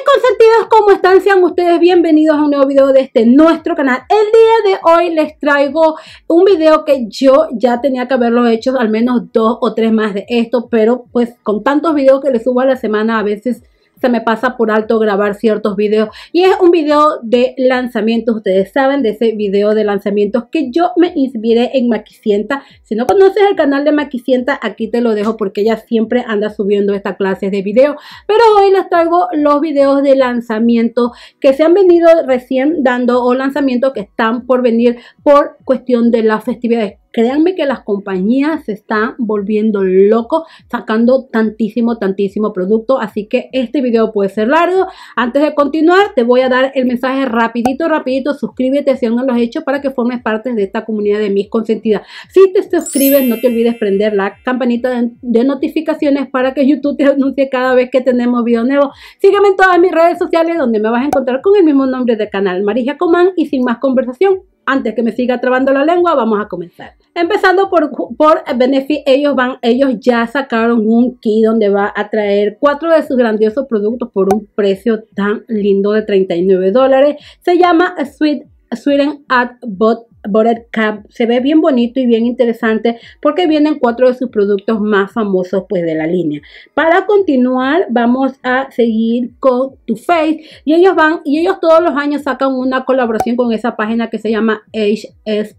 mis consentidos, ¿cómo están? Sean ustedes bienvenidos a un nuevo video de este nuestro canal. El día de hoy les traigo un video que yo ya tenía que haberlo hecho al menos dos o tres más de esto, pero pues con tantos videos que les subo a la semana a veces se me pasa por alto grabar ciertos videos. Y es un video de lanzamientos, ustedes saben de ese video de lanzamientos que yo me inspiré en Maquicienta, si no conoces el canal de Maquicienta aquí te lo dejo porque ella siempre anda subiendo esta clase de videos, pero hoy les traigo los videos de lanzamiento que se han venido recién dando o lanzamientos que están por venir por cuestión de las festividades Créanme que las compañías se están volviendo locos sacando tantísimo, tantísimo producto. Así que este video puede ser largo. Antes de continuar, te voy a dar el mensaje rapidito, rapidito. Suscríbete si aún no lo has hecho para que formes parte de esta comunidad de mis consentidas. Si te suscribes, no te olvides prender la campanita de, notificaciones para que YouTube te anuncie cada vez que tenemos video nuevo. Sígueme en todas mis redes sociales donde me vas a encontrar con el mismo nombre del canal, Marija Comán. Y sin más conversación, antes que me siga trabando la lengua, vamos a comenzar. Empezando por, por Benefit, ellos, van, ellos ya sacaron un key donde va a traer cuatro de sus grandiosos productos por un precio tan lindo de 39 dólares. Se llama Sweet, Sweden at Bot Butter Cup se ve bien bonito y bien interesante porque vienen cuatro de sus productos más famosos pues de la línea. Para continuar vamos a seguir con Too Faced y ellos van y ellos todos los años sacan una colaboración con esa página que se llama HS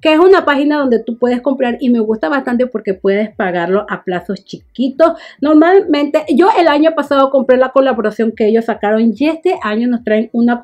que es una página donde tú puedes comprar y me gusta bastante porque puedes pagarlo a plazos chiquitos. Normalmente, yo el año pasado compré la colaboración que ellos sacaron y este año nos traen una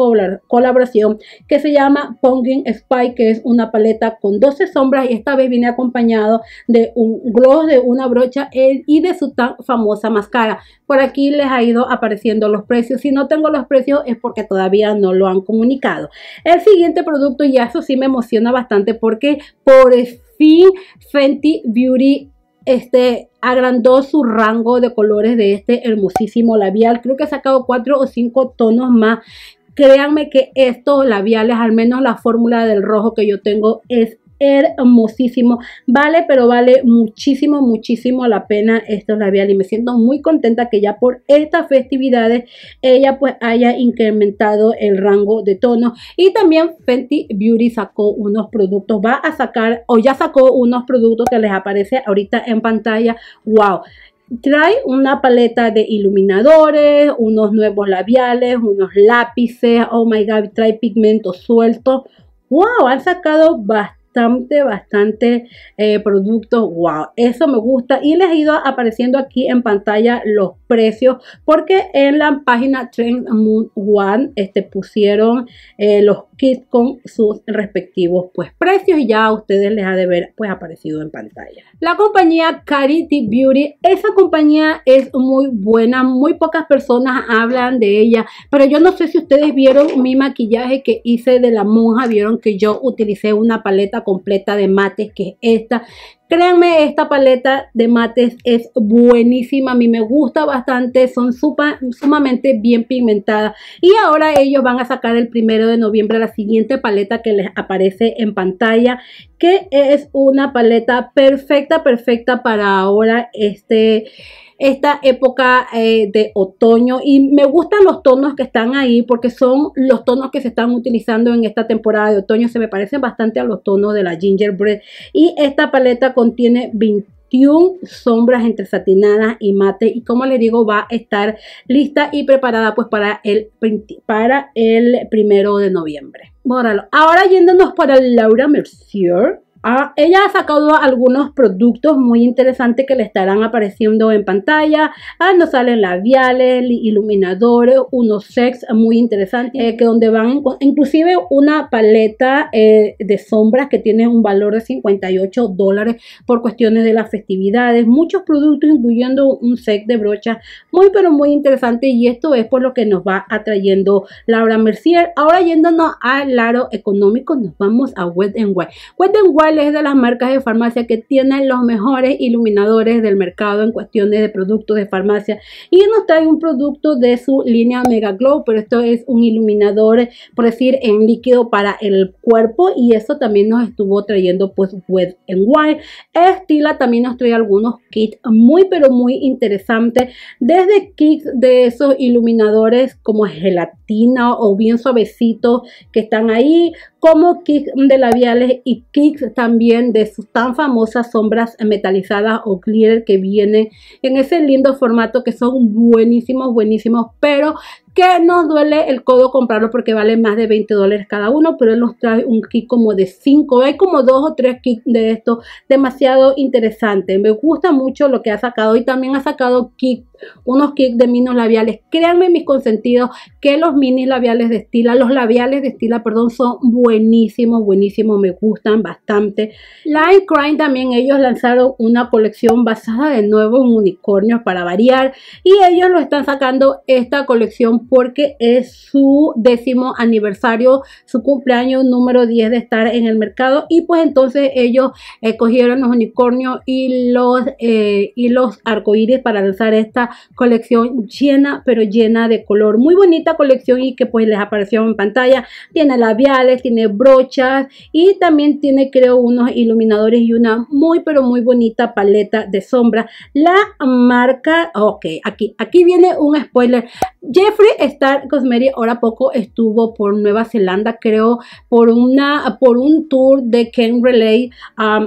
colaboración que se llama Ponging Spy, que es una paleta con 12 sombras y esta vez viene acompañado de un gloss, de una brocha y de su tan famosa máscara. Por aquí les ha ido apareciendo los precios. Si no tengo los precios es porque todavía no lo han comunicado. El siguiente producto, y eso sí me emociona bastante porque por fin Fenty Beauty este, agrandó su rango de colores de este hermosísimo labial. Creo que ha sacado cuatro o cinco tonos más. Créanme que estos labiales, al menos la fórmula del rojo que yo tengo, es hermosísimo. Vale, pero vale muchísimo, muchísimo la pena estos labiales. Y me siento muy contenta que ya por estas festividades ella pues haya incrementado el rango de tono. Y también Fenty Beauty sacó unos productos. Va a sacar o ya sacó unos productos que les aparece ahorita en pantalla. ¡Wow! Trae una paleta de iluminadores, unos nuevos labiales, unos lápices, oh my god, trae pigmentos sueltos. ¡Wow! Han sacado bastante bastante, eh, productos. Wow, eso me gusta. Y les he ido apareciendo aquí en pantalla los precios porque en la página Trend Moon One este, pusieron eh, los con sus respectivos pues precios y ya a ustedes les ha de ver pues aparecido en pantalla. La compañía Carity Beauty, esa compañía es muy buena, muy pocas personas hablan de ella, pero yo no sé si ustedes vieron mi maquillaje que hice de la monja, vieron que yo utilicé una paleta completa de mates que es esta. Créanme, esta paleta de mates es buenísima. A mí me gusta bastante. Son sumamente bien pigmentadas. Y ahora ellos van a sacar el primero de noviembre la siguiente paleta que les aparece en pantalla. Que es una paleta perfecta, perfecta para ahora este esta época eh, de otoño y me gustan los tonos que están ahí porque son los tonos que se están utilizando en esta temporada de otoño. Se me parecen bastante a los tonos de la gingerbread y esta paleta contiene 21 sombras entre satinadas y mate y como les digo va a estar lista y preparada pues para el, para el primero de noviembre. Bueno, ahora yéndonos para Laura Mercier Ah, ella ha sacado algunos productos muy interesantes que le estarán apareciendo en pantalla. Ah, nos salen labiales, iluminadores, unos sets muy interesantes eh, que donde van inclusive una paleta eh, de sombras que tiene un valor de 58 dólares por cuestiones de las festividades. Muchos productos incluyendo un set de brochas muy pero muy interesante y esto es por lo que nos va atrayendo Laura Mercier. Ahora yéndonos al lado económico nos vamos a Wet n Wild. Wet n Wild Es de las marcas de farmacia que tienen los mejores iluminadores del mercado en cuestiones de productos de farmacia y nos trae un producto de su línea Mega Glow, pero esto es un iluminador, por decir, en líquido para el cuerpo y eso también nos estuvo trayendo pues Wet n Wild. Estila también nos trae algunos kits muy pero muy interesantes, desde kits de esos iluminadores como gelatina o bien suavecitos que están ahí, como kits de labiales y kits también de sus tan famosas sombras metalizadas o glitter que vienen en ese lindo formato que son buenísimos, buenísimos, pero que nos duele el codo comprarlo porque vale más de 20 dólares cada uno, pero él nos trae un kit como de 5, hay como dos o tres kits de esto, demasiado interesante, me gusta mucho lo que ha sacado y también ha sacado kit unos kits de minos labiales. Créanme mis consentidos que los mini labiales de Estila, los labiales de Estila, perdón, son buenísimos, buenísimos, me gustan bastante. Line Crime también ellos lanzaron una colección basada de nuevo en unicornios para variar y ellos lo están sacando esta colección porque es su décimo aniversario, su cumpleaños número 10 de estar en el mercado y pues entonces ellos cogieron los unicornios y los, eh, y los arcoíris para lanzar esta colección llena, pero llena de color. Muy bonita colección y que pues les apareció en pantalla. Tiene labiales, tiene brochas y también tiene creo unos iluminadores y una muy pero muy bonita paleta de sombra. La marca, ok, aquí, aquí viene un spoiler. Jeffree Star Cosmetics ahora poco estuvo por Nueva Zelanda, creo, por una por un tour de Ken Relay,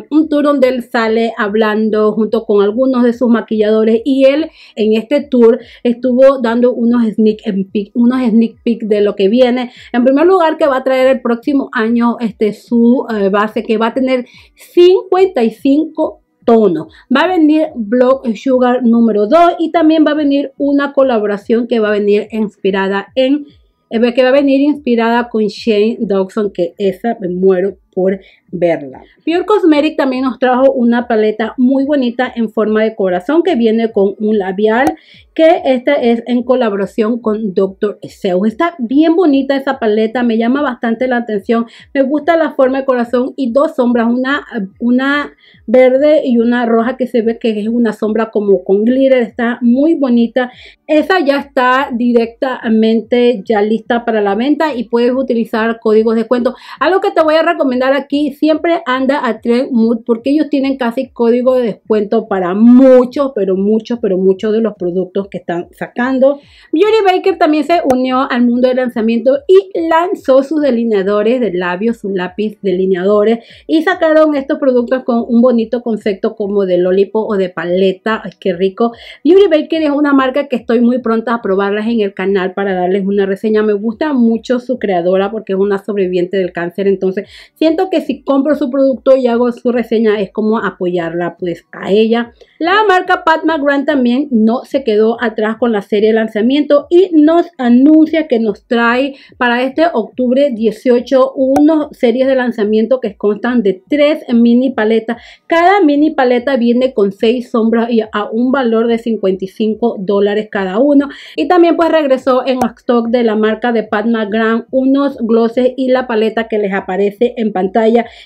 un tour donde él sale hablando junto con algunos de sus maquilladores y él en este tour estuvo dando unos sneak peek, unos sneak peek de lo que viene. En primer lugar, que va a traer el próximo año este, su eh, base, que va a tener 55 tonos. Va a venir Block Sugar número 2 y también va a venir una colaboración que va a venir inspirada en eh, que va a venir inspirada con Shane Dawson, que esa me muero por verla. Pure Cosmetic también nos trajo una paleta muy bonita en forma de corazón que viene con un labial que esta es en colaboración con Dr. Zeus. Está bien bonita esa paleta, me llama bastante la atención. Me gusta la forma de corazón y dos sombras, una, una verde y una roja que se ve que es una sombra como con glitter. Está muy bonita. Esa ya está directamente ya lista para la venta y puedes utilizar códigos de cuento. Algo que te voy a recomendar aquí siempre anda a Trend Mood porque ellos tienen casi código de descuento para muchos, pero muchos, pero muchos de los productos que están sacando. Beauty Baker también se unió al mundo del lanzamiento y lanzó sus delineadores de labios, sus lápiz delineadores y sacaron estos productos con un bonito concepto como de lolipo o de paleta. Ay, qué rico. Beauty Baker es una marca que estoy muy pronta a probarlas en el canal para darles una reseña. Me gusta mucho su creadora porque es una sobreviviente del cáncer. Entonces, siento que si compro su producto y hago su reseña es como apoyarla pues a ella. La marca Pat McGrath también no se quedó atrás con la serie de lanzamiento y nos anuncia que nos trae para este octubre 18 unos series de lanzamiento que constan de tres mini paletas. Cada mini paleta viene con seis sombras y a un valor de 55 dólares cada uno. Y también pues regresó en stock de la marca de Pat McGrath unos glosses y la paleta que les aparece en pantalla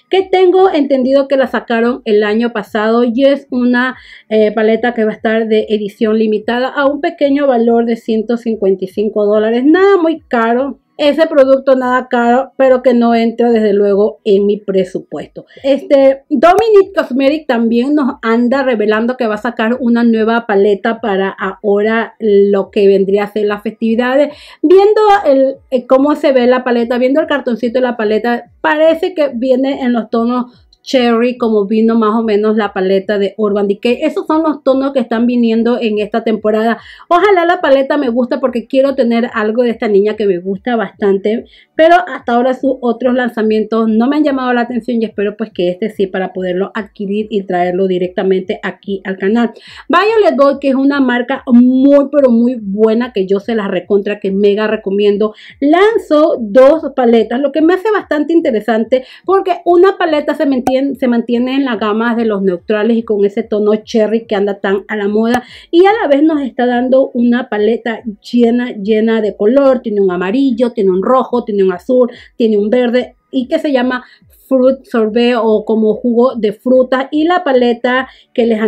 que tengo entendido que la sacaron el año pasado y es una eh, paleta que va a estar de edición limitada a un pequeño valor de 155 dólares. Nada muy caro ese producto nada caro, pero que no entra desde luego en mi presupuesto. Este Dominic Cosmetic también nos anda revelando que va a sacar una nueva paleta para ahora lo que vendría a ser las festividades. Viendo el, eh, cómo se ve la paleta, viendo el cartoncito de la paleta, parece que viene en los tonos Cherry, como vino más o menos la paleta de Urban Decay. Esos son los tonos que están viniendo en esta temporada. Ojalá la paleta me gusta porque quiero tener algo de esta niña que me gusta bastante. Pero hasta ahora sus otros lanzamientos no me han llamado la atención y espero pues que este sí para poderlo adquirir y traerlo directamente aquí al canal. Violet Boy, que es una marca muy pero muy buena que yo se la recontra, que mega recomiendo. Lanzó dos paletas, lo que me hace bastante interesante porque una paleta se mantiene se mantiene en la gama de los neutrales y con ese tono cherry que anda tan a la moda y a la vez nos está dando una paleta llena, llena de color, tiene un amarillo, tiene un rojo, tiene un azul, tiene un verde y que se llama fruit sorbet o como jugo de fruta. Y la paleta que les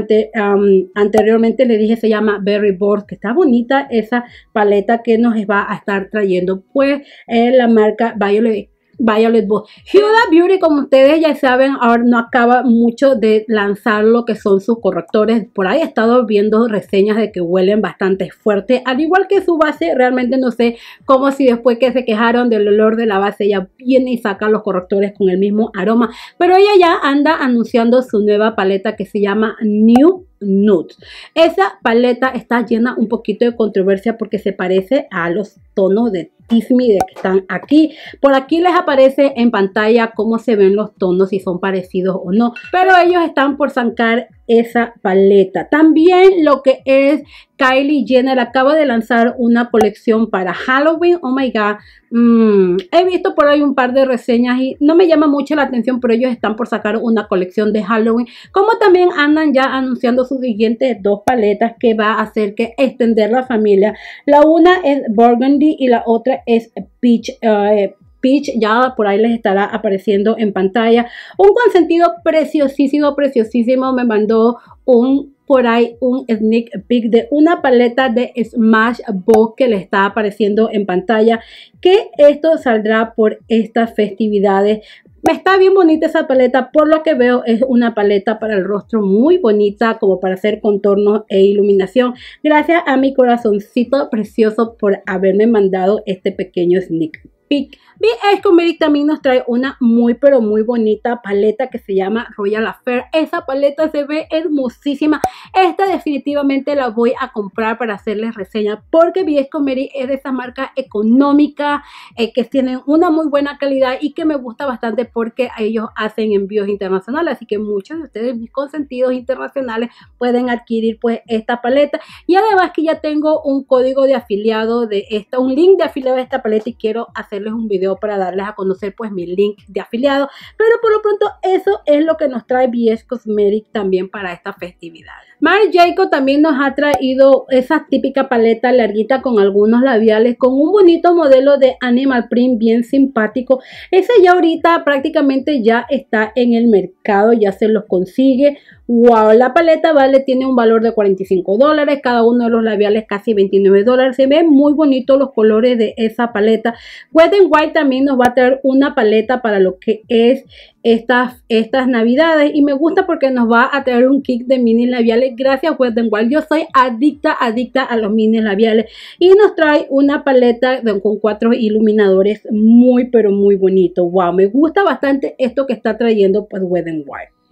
anteriormente les dije se llama Berry Board que está bonita esa paleta que nos va a estar trayendo pues eh, la marca Violet Violet Bow. Huda Beauty, como ustedes ya saben, ahora no acaba mucho de lanzar lo que son sus correctores. Por ahí he estado viendo reseñas de que huelen bastante fuerte. Al igual que su base, realmente no sé cómo si después que se quejaron del olor de la base, ella viene y saca los correctores con el mismo aroma. Pero ella ya anda anunciando su nueva paleta que se llama New Nude. Esa paleta está llena un poquito de controversia porque se parece a los tonos de Tiffany de que están aquí. Por aquí les aparece en pantalla cómo se ven los tonos, si son parecidos o no. Pero ellos están por sacar esa paleta. También lo que es Kylie Jenner acaba de lanzar una colección para Halloween. Oh my God. Mm, he visto por ahí un par de reseñas y no me llama mucho la atención, pero ellos están por sacar una colección de Halloween. Como también andan ya anunciando sus siguientes dos paletas que va a hacer que extender la familia. La una es Burgundy y la otra es Peach. Uh, Peach ya por ahí les estará apareciendo en pantalla. Un consentido preciosísimo, preciosísimo. Me mandó un por ahí un sneak peek de una paleta de Smash Box que le está apareciendo en pantalla. Que esto saldrá por estas festividades. Está bien bonita esa paleta, por lo que veo es una paleta para el rostro muy bonita como para hacer contornos e iluminación. Gracias a mi corazoncito precioso por haberme mandado este pequeño sneak BS Cosmetics también nos trae una muy pero muy bonita paleta que se llama Royal Affair. Esa paleta se ve hermosísima. Esta definitivamente la voy a comprar para hacerles reseña porque BS Cosmetics es de esa marca económica eh, que tienen una muy buena calidad y que me gusta bastante porque ellos hacen envíos internacionales. Así que muchos de ustedes, mis consentidos internacionales, pueden adquirir pues esta paleta. Y además que ya tengo un código de afiliado de esta, un link de afiliado de esta paleta y quiero un video para darles a conocer pues mi link de afiliado. Pero por lo pronto eso es lo que nos trae BS Cosmetics también para esta festividad. Mary Jacob también nos ha traído esa típica paleta larguita con algunos labiales con un bonito modelo de animal print bien simpático. Ese ya ahorita prácticamente ya está en el mercado, ya se los consigue. Wow, la paleta vale, tiene un valor de 45 dólares, cada uno de los labiales casi 29 dólares. Se ven muy bonitos los colores de esa paleta. Wet White también nos va a traer una paleta para lo que es estas, estas navidades y me gusta porque nos va a traer un kit de mini labiales gracias Wet n Wild. Yo soy adicta, adicta a los mini labiales y nos trae una paleta con cuatro iluminadores muy pero muy bonito. Wow, me gusta bastante esto que está trayendo pues Wet n.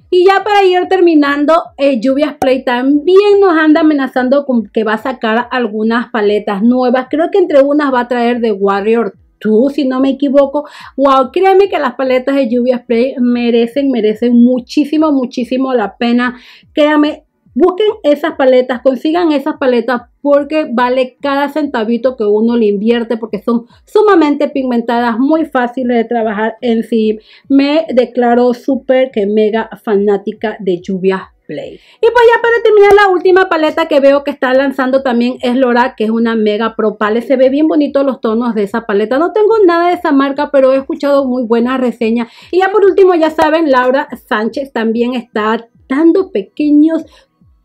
Y ya para ir terminando, eh, Lluvias Play también nos anda amenazando con que va a sacar algunas paletas nuevas. Creo que entre unas va a traer de Warrior 2, si no me equivoco. Wow, créanme que las paletas de Lluvias Play merecen, merecen muchísimo, muchísimo la pena. Créanme, Busquen esas paletas, consigan esas paletas porque vale cada centavito que uno le invierte porque son sumamente pigmentadas, muy fáciles de trabajar en sí. Me declaro súper que mega fanática de lluvia Play. Y pues ya para terminar la última paleta que veo que está lanzando también es Lora, que es una Mega Pro Palette. Se ve bien bonito los tonos de esa paleta. No tengo nada de esa marca, pero he escuchado muy buenas reseñas. Y ya por último, ya saben, Laura Sánchez también está dando pequeños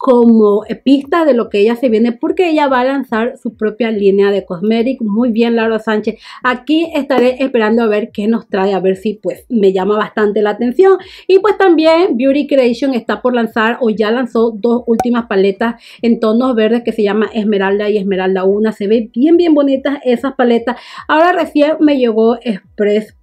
como pista de lo que ella se viene porque ella va a lanzar su propia línea de cosméticos. Muy bien, Laura Sánchez. Aquí estaré esperando a ver qué nos trae, a ver si pues me llama bastante la atención. Y pues también Beauty Creation está por lanzar o ya lanzó dos últimas paletas en tonos verdes que se llama Esmeralda y Esmeralda 1. Se ve bien, bien bonitas esas paletas. Ahora recién me llegó Express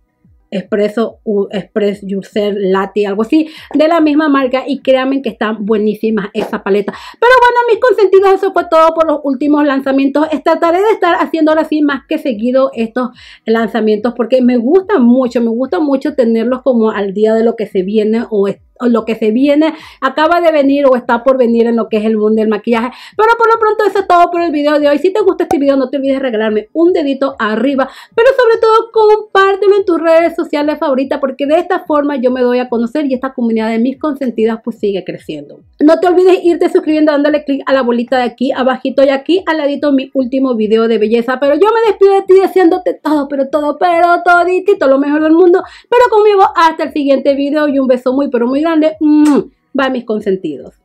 Espresso, Express User Latte, algo así, de la misma marca y créanme que están buenísimas esa paleta. Pero bueno, mis consentidos, eso fue todo por los últimos lanzamientos. Trataré de estar haciendo ahora sí más que seguido estos lanzamientos porque me gustan mucho, me gusta mucho tenerlos como al día de lo que se viene o lo que se viene, acaba de venir o está por venir en lo que es el mundo del maquillaje. Pero por lo pronto eso es todo por el video de hoy. Si te gusta este video no te olvides regalarme un dedito arriba, pero sobre todo compártelo en tus tus redes sociales favoritas porque de esta forma yo me doy a conocer y esta comunidad de mis consentidas pues sigue creciendo. No te olvides irte suscribiendo dándole clic a la bolita de aquí abajito y aquí al ladito mi último video de belleza. Pero yo me despido de ti deseándote todo, pero todo, pero toditito lo mejor del mundo. Pero conmigo hasta el siguiente video y un beso muy pero muy grande. Bye mis consentidos.